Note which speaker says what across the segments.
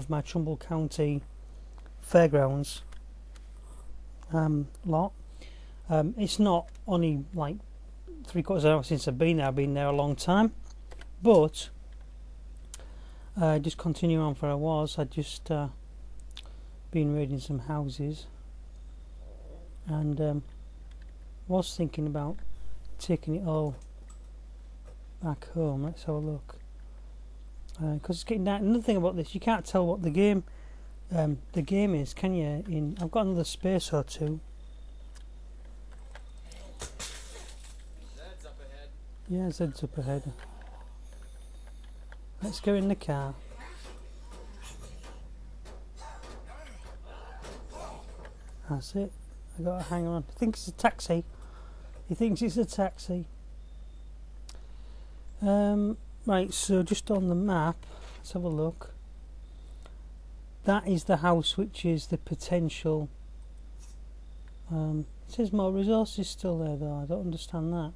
Speaker 1: of my Trumbull County Fairgrounds um, lot. Um, it's not only like three quarters of an hour since I've been there. I've been there a long time, but uh, just continue on where I was. I just uh, been raiding some houses, and um, was thinking about taking it all back home. Let's have a look. Because uh, it's getting down. Another thing about this, you can't tell what the game, um, the game is, can you? In I've got another space or two.
Speaker 2: Zed's up ahead.
Speaker 1: Yeah, Zed's up ahead. Let's go in the car. That's it. I got to hang on. I think it's a taxi. He thinks it's a taxi. Um, right, so just on the map, let's have a look. That is the house which is the potential. Um, it says more resources still there though, I don't understand that.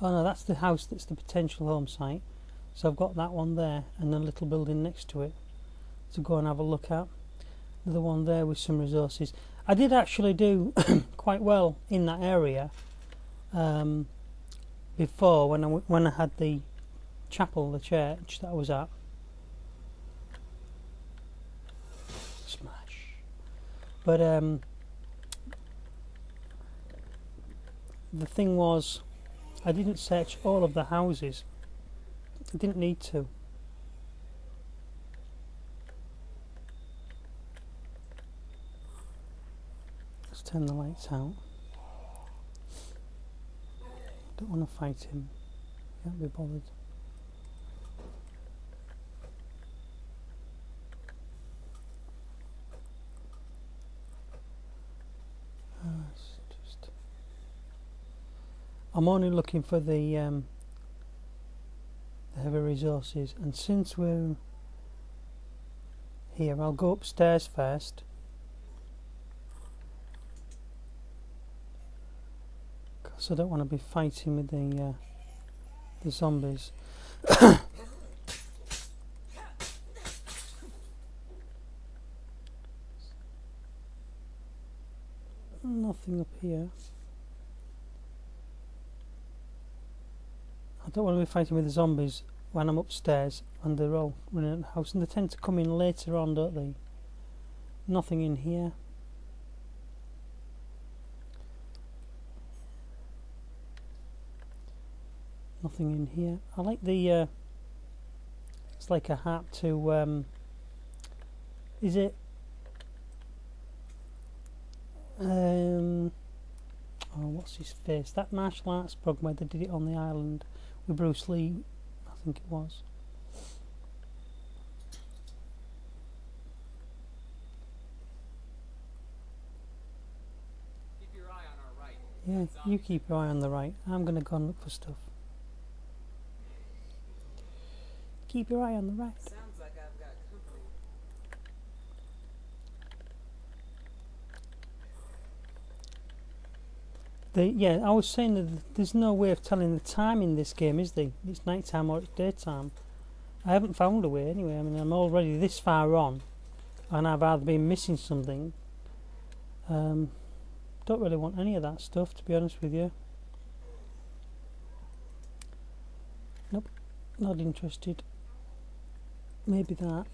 Speaker 1: Oh no, that's the house that's the potential home site. So I've got that one there and a little building next to it to go and have a look at. Another one there with some resources. I did actually do quite well in that area um, before when I when I had the chapel, the church that I was at. Smash. But um, the thing was, I didn't search all of the houses. I didn't need to. Let's turn the lights out. Don't want to fight him. Can't be bothered. Just- I'm only looking for the um, the heavy resources, and since we're here, I'll go upstairs first. Because I don't want to be fighting with the uh, the zombies. Nothing up here. I don't want to be fighting with the zombies when I'm upstairs and they're all running at the house, and they tend to come in later on, don't they? Nothing in here. Nothing in here. I like the. Uh, it's like a hat to. Um, is it? Um, oh, what's his face? That martial arts program where they did it on the island with Bruce Lee, I think it was.
Speaker 2: Keep your eye on our right.
Speaker 1: Yeah, you keep your eye on the right. I'm gonna go and look for stuff. Keep your eye on the right.
Speaker 2: Sounds like I've got company.
Speaker 1: The, yeah, I was saying that there's no way of telling the time in this game, is there? It's night time or it's daytime. I haven't found a way anyway. I mean, I'm already this far on, and I've either been missing something. Um, don't really want any of that stuff, to be honest with you. Nope, not interested. Maybe that.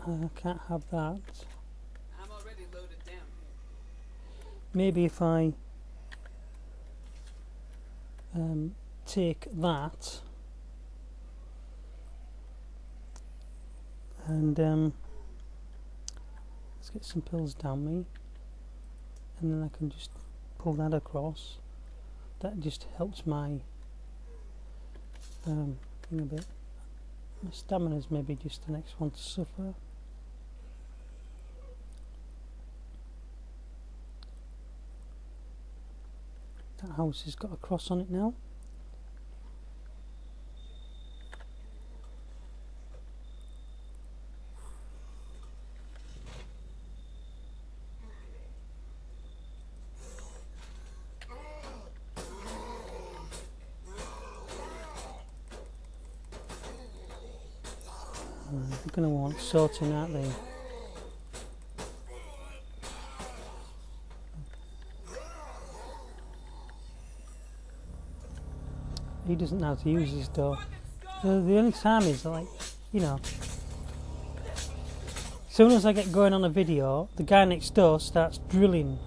Speaker 1: I can't have that.
Speaker 2: I'm already loaded down.
Speaker 1: maybe if I um, take that and um, let's get some pills down me and then I can just pull that across that just helps my um, thing a bit my stamina's maybe just the next one to suffer That house has got a cross on it now. Uh, they're going to want sorting? He doesn't know how to use his door. The, the only time is like, you know, as soon as I get going on a video, the guy next door starts drilling.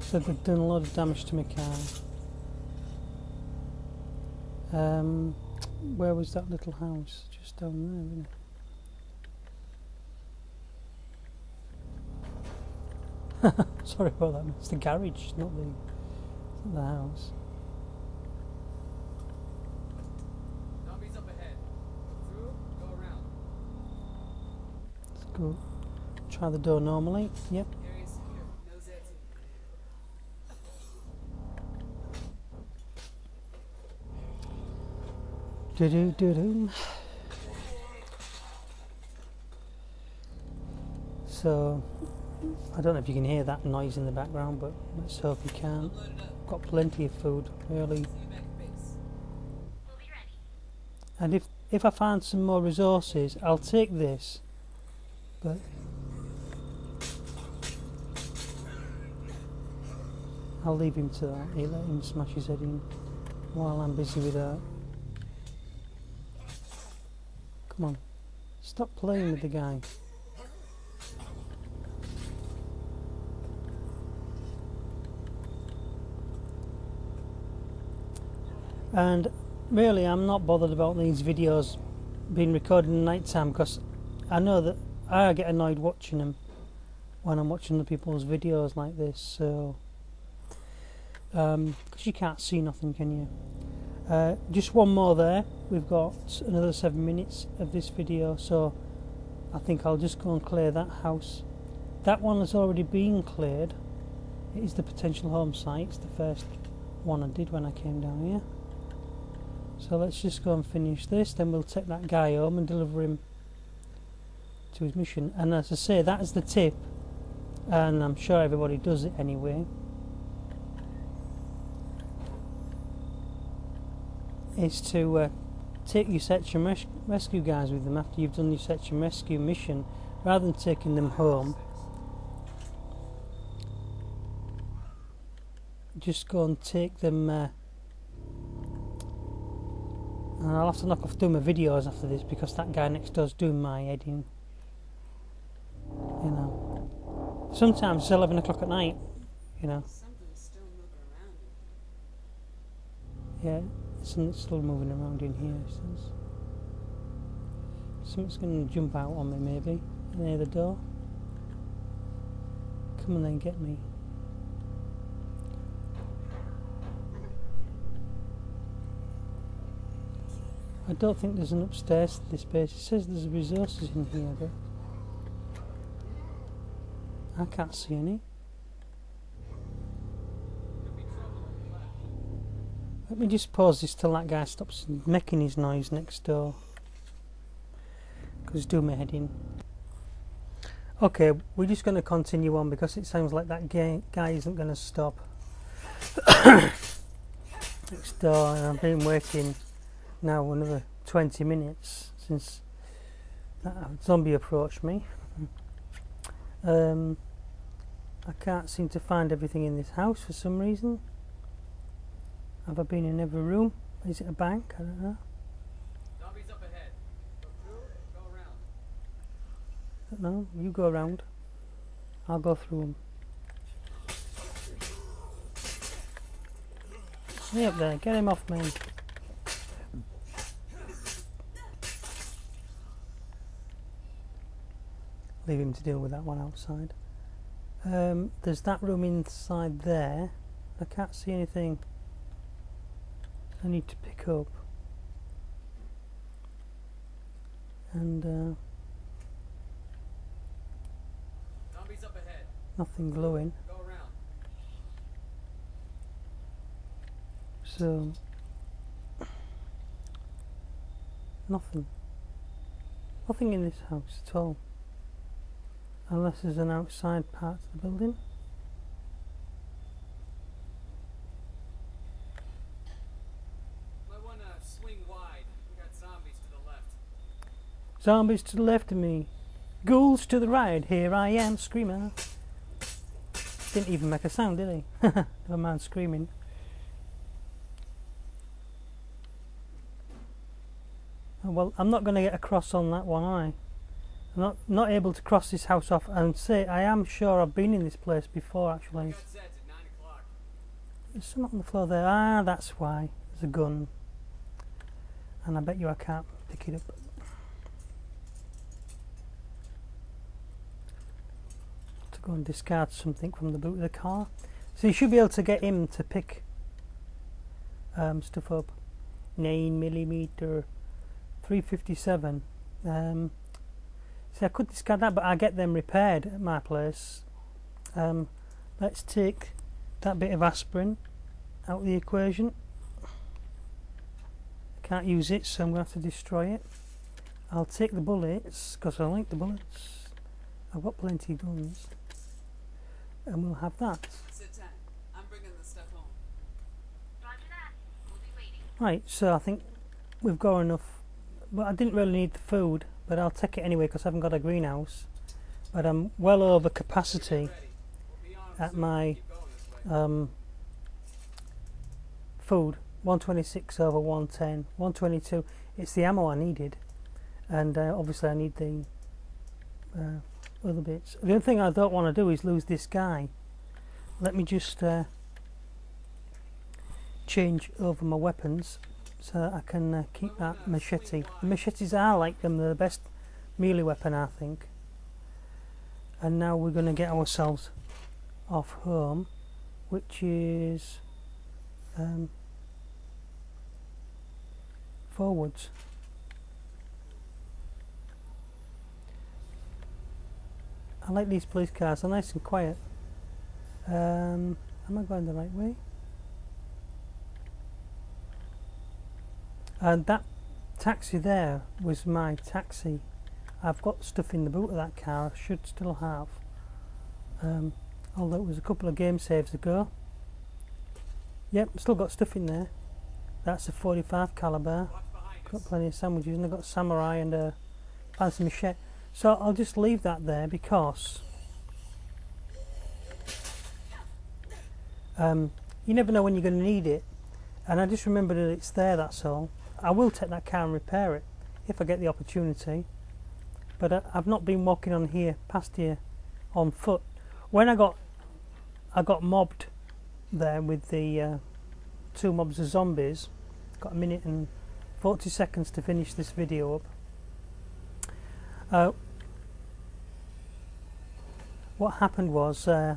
Speaker 1: So they've done a lot of damage to my car. Um, where was that little house? Just down there, Sorry about that. It's the garage, not the, not the house.
Speaker 2: Zombies up ahead. Go through, go around.
Speaker 1: Let's go. Try the door normally. Yep.
Speaker 2: Area secure. No Zeds in.
Speaker 1: Do do do do. So, I don't know if you can hear that noise in the background, but let's hope you can. Got plenty of food early, and if if I find some more resources, I'll take this. But I'll leave him to that. He let him smash his head in while I'm busy with that. Come on, stop playing with the guy. And really, I'm not bothered about these videos being recorded in night time because I know that I get annoyed watching them when I'm watching other people's videos like this. So, because you can't see nothing, can you? Uh, just one more there. We've got another seven minutes of this video, so I think I'll just go and clear that house. That one has already been cleared. It is the potential home site. It's the first one I did when I came down here. So let's just go and finish this, then we'll take that guy home and deliver him to his mission. And as I say, that is the tip, and I'm sure everybody does it anyway. Is to uh, take your search and res- rescue guys with them after you've done your search and rescue mission, rather than taking them home. Just go and take them. Uh, and I'll have to knock off doing my videos after this because that guy next door's doing my editing. You know. Sometimes it's 11 o'clock at night, you know. Yeah, something's still moving around in here. Something's going to jump out on me maybe near the door. Come and then get me. I don't think there's an upstairs to this base. It says there's resources in here, but I can't see any. Let me just pause this till that guy stops making his noise next door. Because doing my head in. Okay, we're just going to continue on because it sounds like that guy, isn't going to stop. next door, I've been waiting now another 20 minutes since that zombie approached me. Um, I can't seem to find everything in this house for some reason. Have I been in every room? Is it a bank? I don't know.
Speaker 2: Zombies up ahead. Go through, go around.
Speaker 1: I don't know. You go around. I'll go through them. Stay up there. Get him off me. Leave him to deal with that one outside. Um, there's that room inside there. I can't see anything I need to pick up. And uh,
Speaker 2: Zombies up ahead.
Speaker 1: nothing glowing. So nothing. Nothing in this house at all. Unless there's an outside part of the building.
Speaker 2: Might wanna swing wide. We got zombies to the left.
Speaker 1: Zombies to the left of me. Ghouls to the right. Here I am, screamer. Didn't even make a sound, did he? no man screaming. Oh, well, I'm not going to get across on that one, am I? I'm not not able to cross this house off and say I am sure I've been in this place before. Actually,
Speaker 2: Got set at 9 o'clock.
Speaker 1: there's something on the floor there. Ah, that's why. There's a gun, and I bet you I can't pick it up. To go and discard something from the boot of the car. So you should be able to get him to pick um, stuff up. Nine millimeter, three fifty seven. Um, see, I could discard that, but I get them repaired at my place. Um, let's take that bit of aspirin out of the equation. Can't use it, so I'm going to have to destroy it. I'll take the bullets because I like the bullets. I've got plenty of guns, and we'll have that.
Speaker 3: Sit tight. I'm bringing the stuff home.
Speaker 4: Roger that. We'll be waiting.
Speaker 1: Right, so I think we've got enough. But I didn't really need the food, but I'll take it anyway because I haven't got a greenhouse. But I'm well over capacity at my um, food. 126 over 110 122 it's the ammo I needed. And uh, obviously I need the uh, other bits. The only thing I don't want to do is lose this guy. Let me just uh, change over my weapons so I can uh, keep that machete the machetes are like them they're the best melee weapon I think and now we're going to get ourselves off home which is um, forwards. I like these police cars, they're nice and quiet. Um, am I going the right way? And that taxi there was my taxi. I've got stuff in the boot of that car, I should still have. Um, although it was a couple of game saves ago. Yep, still got stuff in there. That's a 45 caliber. Got plenty of sandwiches, and I've got samurai and a fancy machete. So I'll just leave that there because um, you never know when you're going to need it. And I just remember that it's there. That's all. I will take that car and repair it if I get the opportunity. But I, I've not been walking on here past here on foot. When I got I got mobbed there with the uh, two mobs of zombies. Got a minute and 40 seconds to finish this video up. Uh, what happened was uh,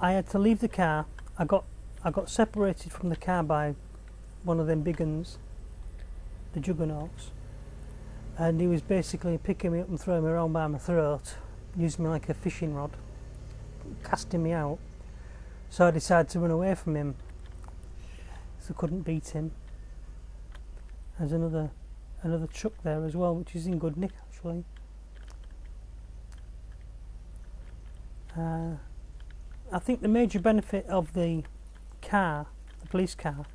Speaker 1: I had to leave the car. I got I got separated from the car by one of them big uns, the juggernauts, and he was basically picking me up and throwing me around by my throat, using me like a fishing rod, casting me out. So I decided to run away from him. So I couldn't beat him. There's another another truck there as well, which is in good nick actually. Uh, I think the major benefit of the car, the police car,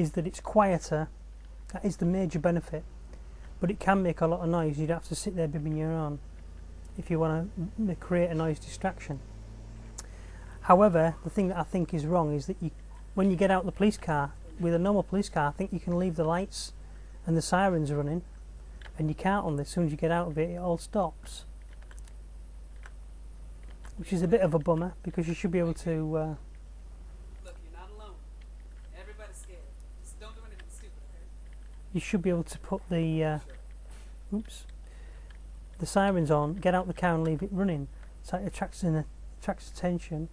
Speaker 1: is that it's quieter. That is the major benefit. But it can make a lot of noise. You'd have to sit there bibbing your arm if you want to create a noise distraction. However, the thing that I think is wrong is that you, when you get out the police car with a normal police car, I think you can leave the lights and the sirens running, and you can't on this. As soon as you get out of it, it all stops, which is a bit of a bummer because you should be able to. Uh,
Speaker 3: Look, you're not alone. Everybody's scared. Just don't do anything stupid, okay?
Speaker 1: You should be able to put the uh, oops the sirens on, get out the car and leave it running. So it attracts attracts attention.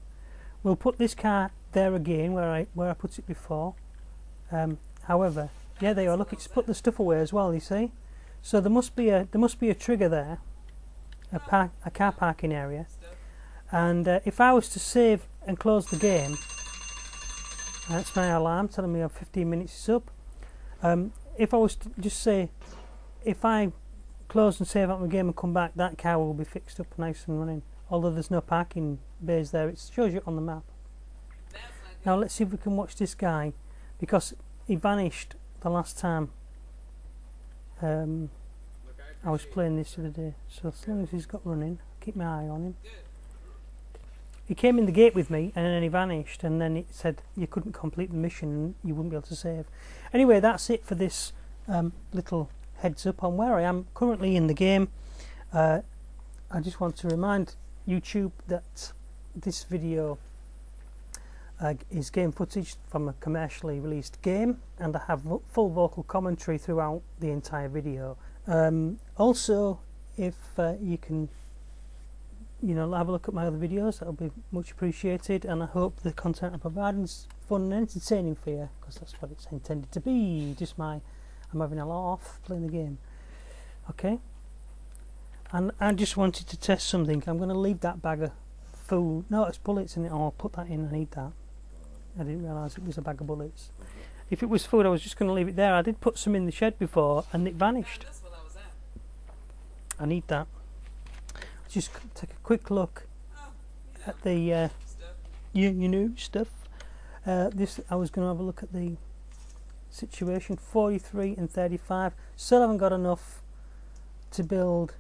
Speaker 1: We'll put this car there again where I where I put it before. Um, however, yeah, they are. Look, it's put the stuff away as well. You see, so there must be a there must be a trigger there, a a car parking area. And uh, if I was to save and close the game, that's my alarm telling me I'm 15 minutes up. Um, if I was to just say, if I close and save up my game and come back, that car will be fixed up nice and running. Although there's no parking bays there, it shows you on the map. Now let's see if we can watch this guy, because he vanished the last time. Um,
Speaker 2: I
Speaker 1: was playing this the other day, so as long as he's got running, keep my eye on him. He came in the gate with me and then he vanished, and then it said you couldn't complete the mission and you wouldn't be able to save. Anyway, that's it for this um, little heads up on where I am currently in the game. Uh, I just want to remind YouTube that this video uh, is game footage from a commercially released game, and I have vo- full vocal commentary throughout the entire video. Um, also, if uh, you can you know, have a look at my other videos. That'll be much appreciated, and I hope the content I'm providing is fun and entertaining for you, because that's what it's intended to be. Just my, I'm having a laugh playing the game. Okay. And I just wanted to test something. I'm going to leave that bag of food. No, it's bullets in it. Oh, I'll put that in. I need that. I didn't realise it was a bag of bullets. If it was food, I was just going to leave it there. I did put some in the shed before, and it vanished.
Speaker 3: That's what I was at.
Speaker 1: I need that. Just take a quick look at the uh, you, you stuff. Uh, this I was going to have a look at the situation 43 and 35. Still haven't got enough to build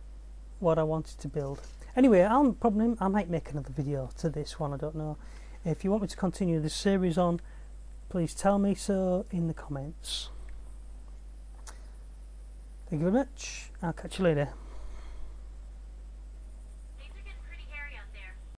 Speaker 1: what I wanted to build. Anyway, I'll probably I might make another video to this one. I don't know. If you want me to continue this series on, please tell me so in the comments. Thank you very much. I'll catch you later.